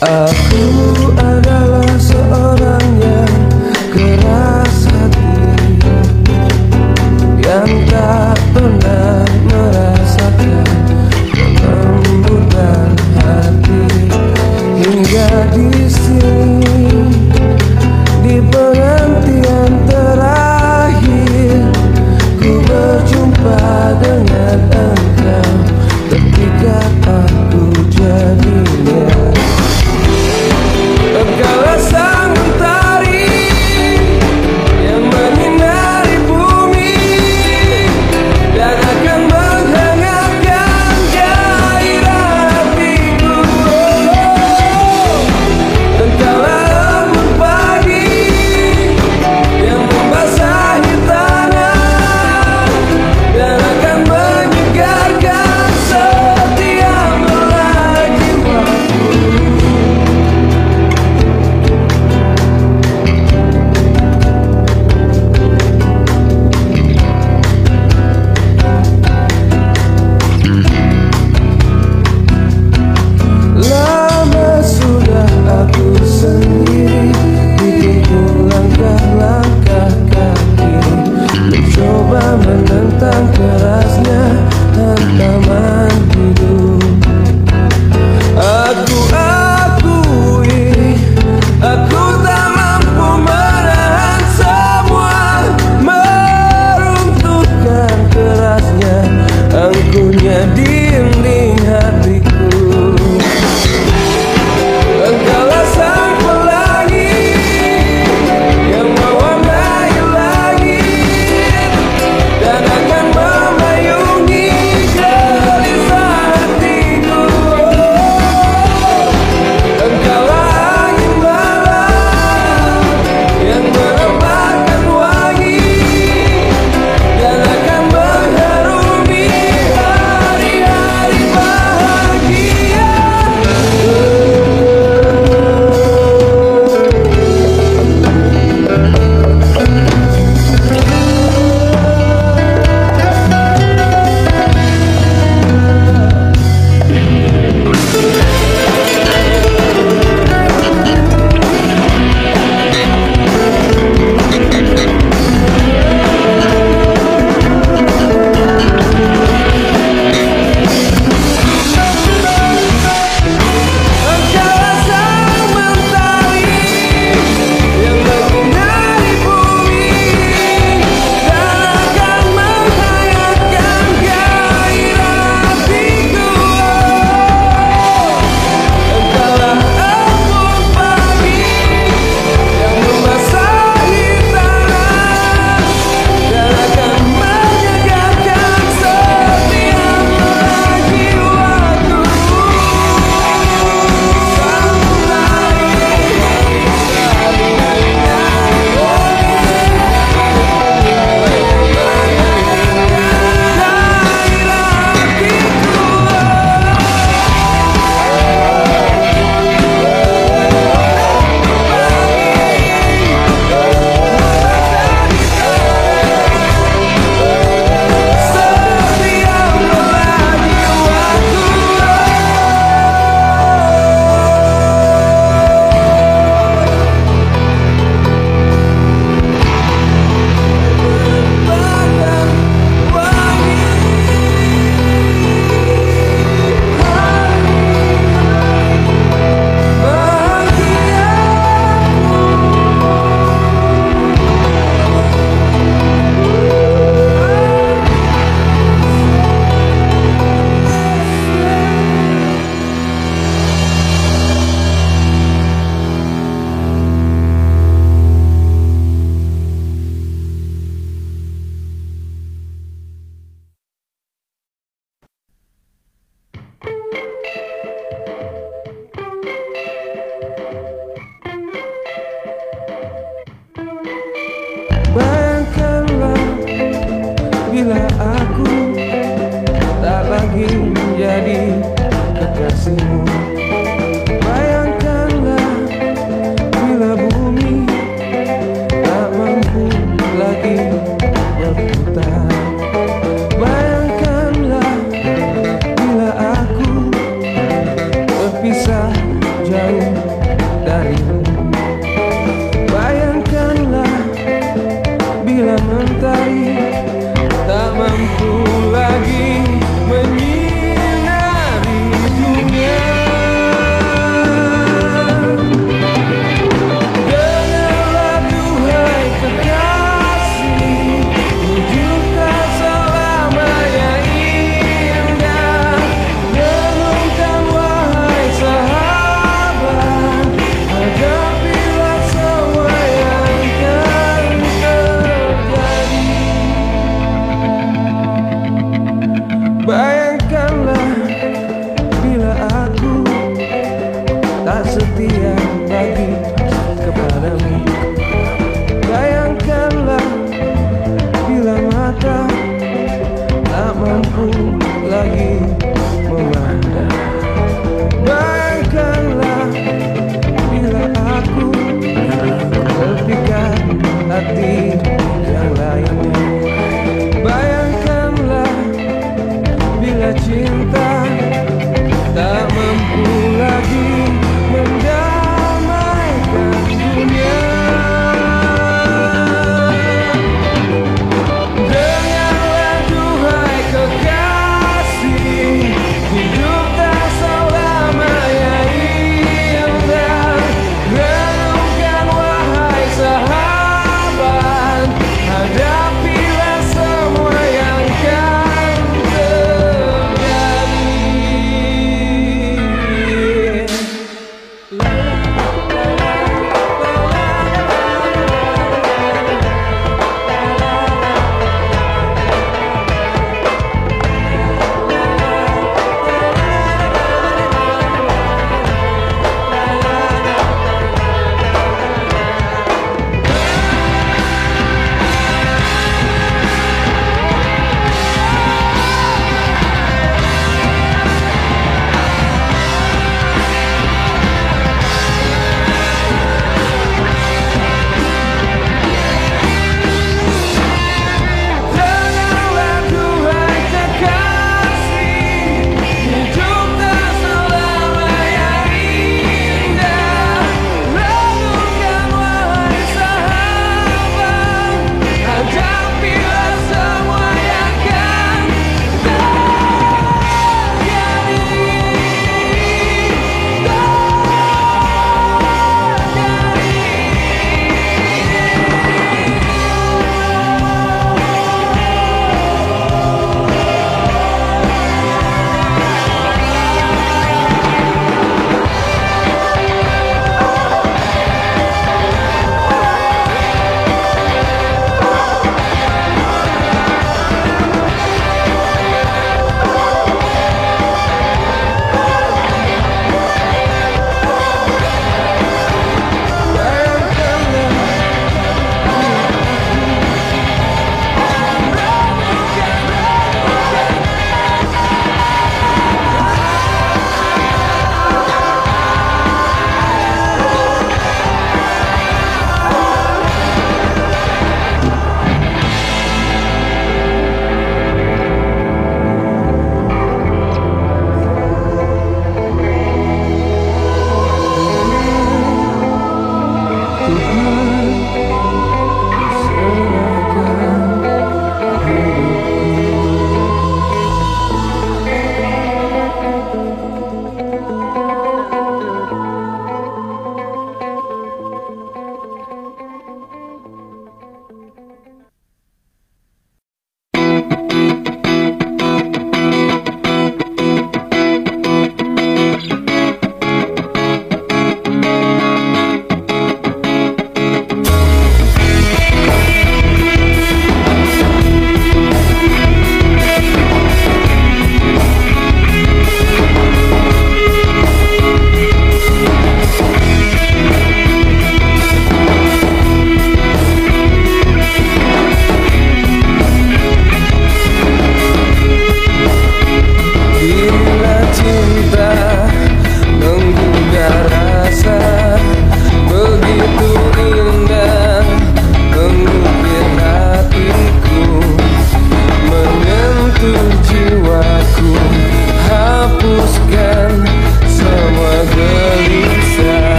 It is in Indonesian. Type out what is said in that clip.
Aku adalah seorang yang keras